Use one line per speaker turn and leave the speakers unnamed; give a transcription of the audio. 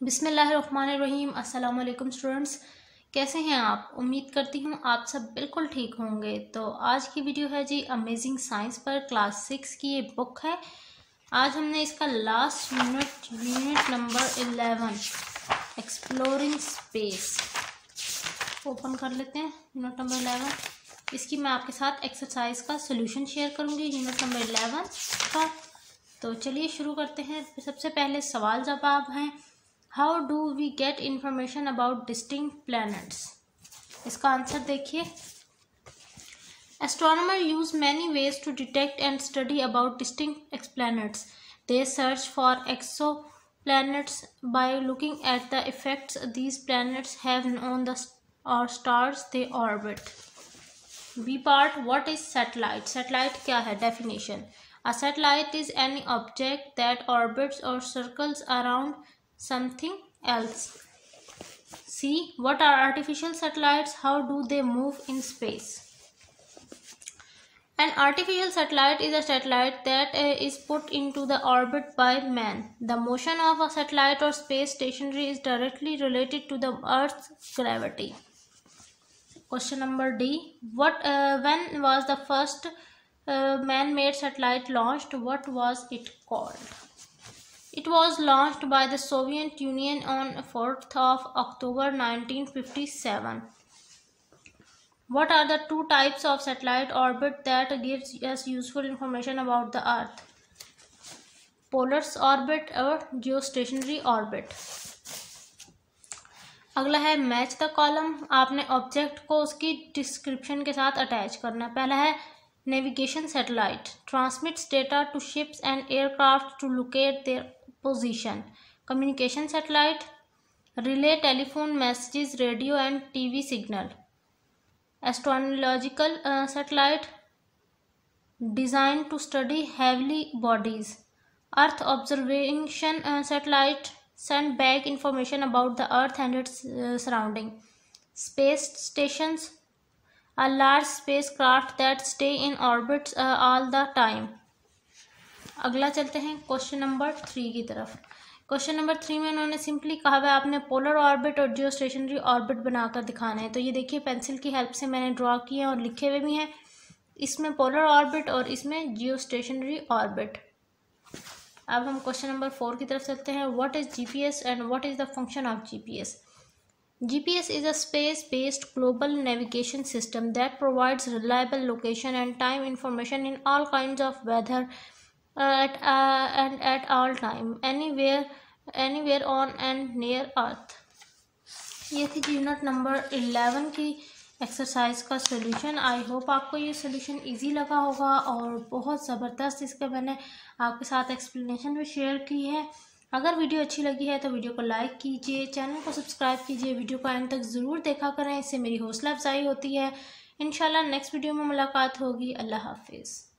बिसमीम वालेकुम स्टूडेंट्स। कैसे हैं आप? उम्मीद करती हूँ आप सब बिल्कुल ठीक होंगे। तो आज की वीडियो है जी अमेजिंग साइंस पर। क्लास सिक्स की ये बुक है। आज हमने इसका last unit unit number eleven exploring space open कर लेते हैं यूनिट नंबर इलेवन इसकी मैं आपके साथ एक्सरसाइज का सोल्यूशन शेयर करूँगी यूनिट नंबर इलेवन का। तो चलिए शुरू करते हैं। सबसे पहले सवाल जवाब हैं। How do we get information about distant planets इसका आंसर देखिए। Astronomers use many ways to detect and study about distant exoplanets they search for exoplanets by looking at the effects these planets have on the और stars they orbit B part what is satellite satellite क्या है? Definition a satellite is any object that orbits और circles around something else. See, what are artificial satellites? How do they move in space? An artificial satellite is a satellite that uh, is put into the orbit by man. The motion of a satellite or space stationary is directly related to the Earth's gravity. Question number D. What? Uh, when was the first uh, man-made satellite launched? What was it called? It was launched by the Soviet Union on 4th of October 1957. What are the two types of satellite orbit that gives us useful information about the Earth? Polar orbit और geostationary orbit. अगला है match the column आपने object को उसकी description के साथ attach करना पहला है navigation satellite transmits data to ships and aircraft to locate their position. Communication satellite relay telephone messages radio and tv signal. Astronomical uh, satellite designed to study heavily bodies. Earth observation uh, satellite send back information about the earth and its uh, surrounding. Space stations a large spacecraft that stay in orbit uh, all the time अगला चलते हैं question number three की तरफ़। Question number three में उन्होंने simply कहा हुआ आपने पोलर ऑर्बिट और जियो स्टेशनरी ऑर्बिट बनाकर दिखाना है। तो ये देखिए पेंसिल की हेल्प से मैंने ड्रॉ किए हैं और लिखे हुए भी हैं। इसमें पोलर ऑर्बिट और इसमें जियो स्टेशनरी ऑर्बिट अब हम क्वेश्चन नंबर फोर की तरफ़ चलते हैं। What is GPS and what is the function of GPS GPS is a space-based global navigation system that provides reliable location and time information in all kinds of weather at uh, and at all time anywhere anywhere on and near earth. ये थी unit number eleven की exercise का solution I hope आपको ये solution easy लगा होगा और बहुत ज़बरदस्त इसका मैंने आपके साथ एक्सप्लेनेशन भी शेयर की है। अगर वीडियो अच्छी लगी है तो वीडियो को लाइक कीजिए चैनल को सब्सक्राइब कीजिए वीडियो को एंड तक ज़रूर देखा करें इससे मेरी हौसला अफजाई होती है। इन नेक्स्ट वीडियो में मुलाकात होगी। अल्लाह हाफिज़।